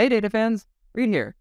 Hey data fans, Reid here.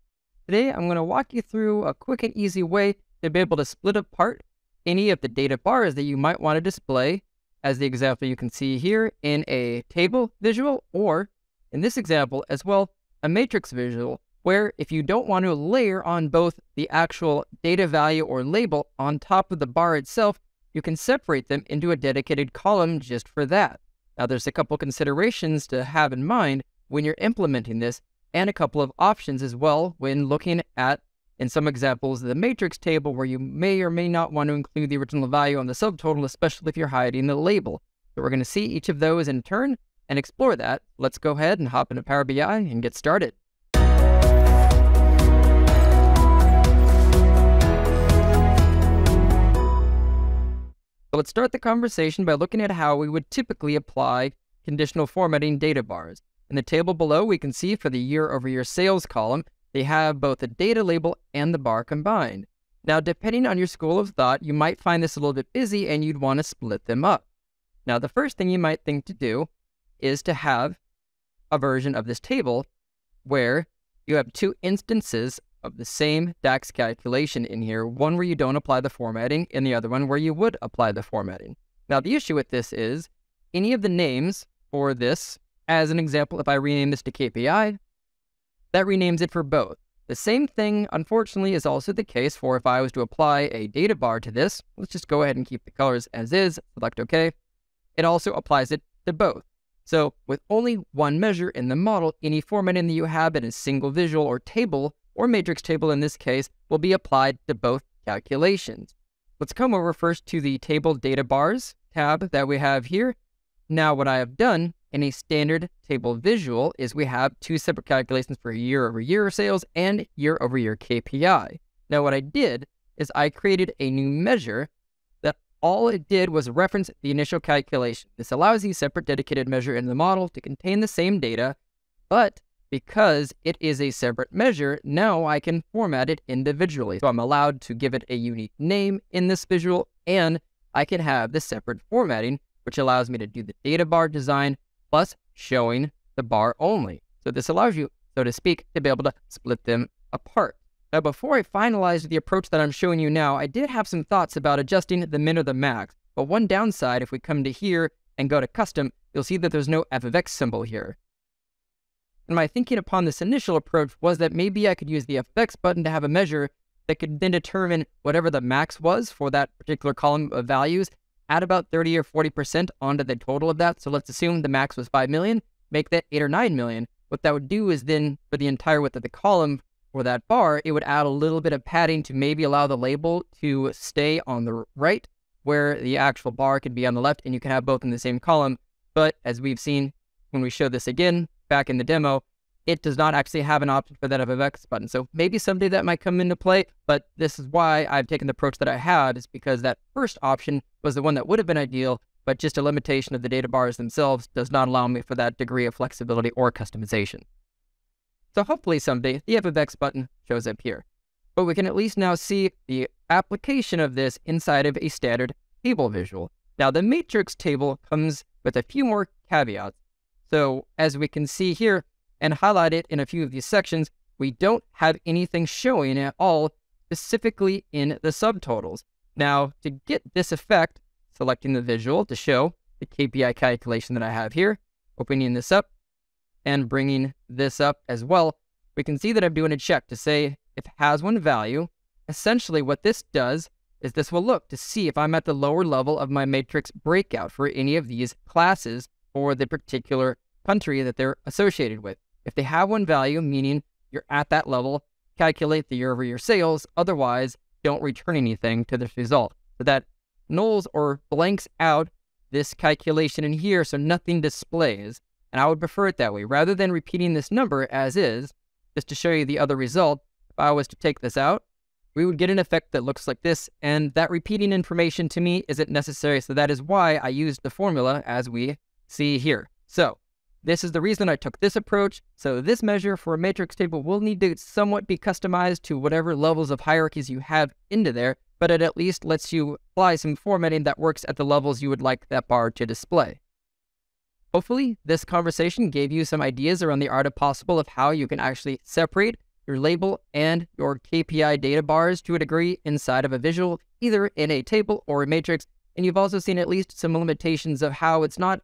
Today I'm going to walk you through a quick and easy way to be able to split apart any of the data bars that you might want to display as the example you can see here in a table visual or in this example as well, a matrix visual where if you don't want to layer on both the actual data value or label on top of the bar itself, you can separate them into a dedicated column just for that. Now there's a couple considerations to have in mind when you're implementing this and a couple of options as well when looking at, in some examples, the matrix table where you may or may not want to include the original value on the subtotal, especially if you're hiding the label. So we're going to see each of those in turn and explore that. Let's go ahead and hop into Power BI and get started. So let's start the conversation by looking at how we would typically apply conditional formatting data bars. In the table below, we can see for the year-over-year sales column, they have both the data label and the bar combined. Now, depending on your school of thought, you might find this a little bit busy and you'd want to split them up. Now, the first thing you might think to do is to have a version of this table where you have two instances of the same DAX calculation in here, one where you don't apply the formatting and the other one where you would apply the formatting. Now, the issue with this is any of the names for this as an example, if I rename this to KPI, that renames it for both. The same thing, unfortunately, is also the case for if I was to apply a data bar to this. Let's just go ahead and keep the colors as is, select OK. It also applies it to both. So with only one measure in the model, any formatting that you have in a single visual or table, or matrix table in this case, will be applied to both calculations. Let's come over first to the Table Data Bars tab that we have here. Now what I have done in a standard table visual is we have two separate calculations for year over year sales and year over year KPI. Now, what I did is I created a new measure that all it did was reference the initial calculation. This allows the separate dedicated measure in the model to contain the same data, but because it is a separate measure, now I can format it individually. So I'm allowed to give it a unique name in this visual, and I can have the separate formatting, which allows me to do the data bar design plus showing the bar only. So this allows you, so to speak, to be able to split them apart. Now, before I finalized the approach that I'm showing you now, I did have some thoughts about adjusting the min or the max. But one downside, if we come to here and go to custom, you'll see that there's no f of x symbol here. And my thinking upon this initial approach was that maybe I could use the f of x button to have a measure that could then determine whatever the max was for that particular column of values add about 30 or 40% onto the total of that. So let's assume the max was 5 million, make that 8 or 9 million. What that would do is then for the entire width of the column for that bar, it would add a little bit of padding to maybe allow the label to stay on the right where the actual bar could be on the left and you can have both in the same column. But as we've seen when we show this again back in the demo, it does not actually have an option for that f of x button. So maybe someday that might come into play, but this is why I've taken the approach that I had is because that first option was the one that would have been ideal, but just a limitation of the data bars themselves does not allow me for that degree of flexibility or customization. So hopefully someday the f of x button shows up here. But we can at least now see the application of this inside of a standard table visual. Now the matrix table comes with a few more caveats. So as we can see here, and highlight it in a few of these sections, we don't have anything showing at all specifically in the subtotals. Now, to get this effect, selecting the visual to show the KPI calculation that I have here, opening this up and bringing this up as well, we can see that I'm doing a check to say if has one value. Essentially, what this does is this will look to see if I'm at the lower level of my matrix breakout for any of these classes or the particular country that they're associated with. If they have one value, meaning you're at that level, calculate the year over year sales. Otherwise, don't return anything to this result. So that nulls or blanks out this calculation in here so nothing displays. And I would prefer it that way. Rather than repeating this number as is, just to show you the other result, if I was to take this out, we would get an effect that looks like this. And that repeating information to me isn't necessary. So that is why I used the formula as we see here. So this is the reason I took this approach. So this measure for a matrix table will need to somewhat be customized to whatever levels of hierarchies you have into there, but it at least lets you apply some formatting that works at the levels you would like that bar to display. Hopefully, this conversation gave you some ideas around the art of possible of how you can actually separate your label and your KPI data bars to a degree inside of a visual, either in a table or a matrix. And you've also seen at least some limitations of how it's not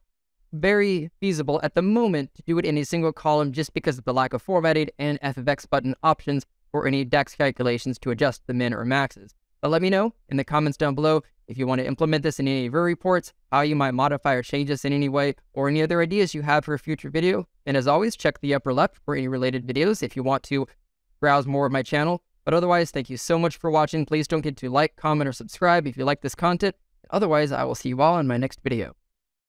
very feasible at the moment to do it in a single column just because of the lack of formatting and f of x button options or any DAX calculations to adjust the min or maxes. But let me know in the comments down below if you want to implement this in any of your reports, how you might modify or change this in any way, or any other ideas you have for a future video. And as always, check the upper left for any related videos if you want to browse more of my channel. But otherwise, thank you so much for watching. Please don't forget to like, comment, or subscribe if you like this content. Otherwise, I will see you all in my next video.